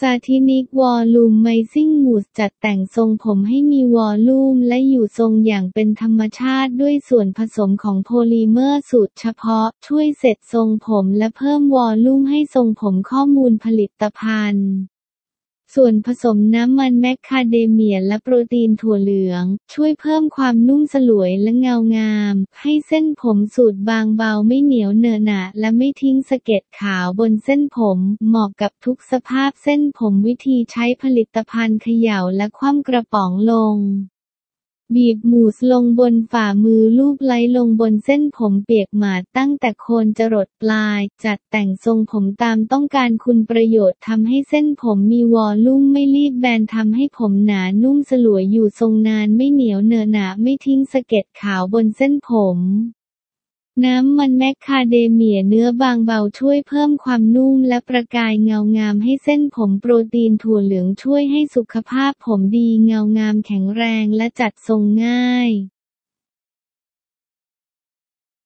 Satinique Volumizing Mousse จัดแต่งทรงผมให้มี volume และอยู่ทรงอย่างเป็นธรรมชาติด้วยส่วนผสมของโพลีเมอร์สูตรเฉพาะ ช่วยเสร็จทรงผมและเพิ่ม volume ให้ทรงผมข้อมูลผลิตภัณฑ์ ส่วนผสมน้ำมันแมคคาเดเมียและโปรตีนถั่วเหลือง ช่วยเพิ่มความนุ่มสลวยและเงางาม ให้เส้นผมสูตรบางเบาไม่เหนียวเนอะหนะและไม่ทิ้งสะเก็ดขาวบนเส้นผม เหมาะกับทุกสภาพเส้นผมวิธีใช้ผลิตภัณฑ์เขย่าและคว่ำกระป๋องลง บีบมูสลงบนฝ่ามือลูบไล้ลงบนเส้นผมเปียกหมาดตั้งแต่โคนจรดปลาย จัดแต่งทรงผมตามต้องการคุณประโยชน์ทำให้เส้นผมมีวอลลุ่มไม่รีบแบนทำให้ผมหนานุ่มสลวยอยู่ทรงนานไม่เหนียวเนอะหนาไม่ทิ้งสะเก็ดขาวบนเส้นผม น้ำมันแมคคาเดเมียเนื้อบางเบาช่วยเพิ่มความนุ่มและประกายเงางามให้เส้นผมโปรตีนถั่วเหลืองช่วยให้สุขภาพผมดีเงางามแข็งแรงและจัดทรงง่าย